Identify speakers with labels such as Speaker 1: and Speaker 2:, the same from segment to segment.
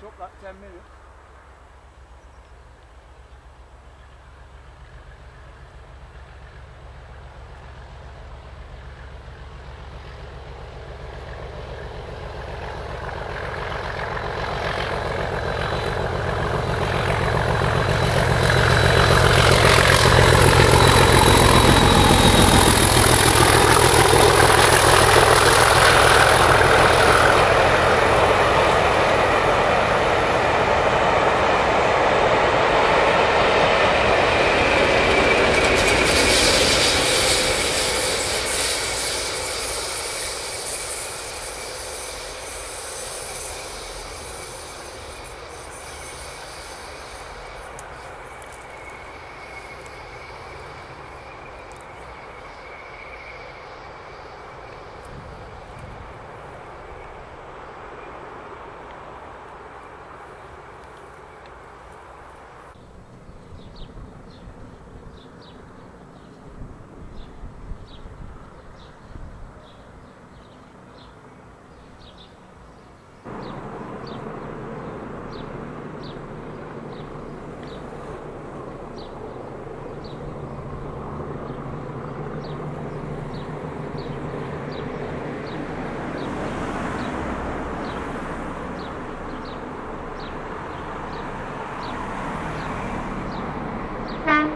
Speaker 1: çok tembel.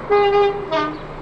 Speaker 1: Thank you.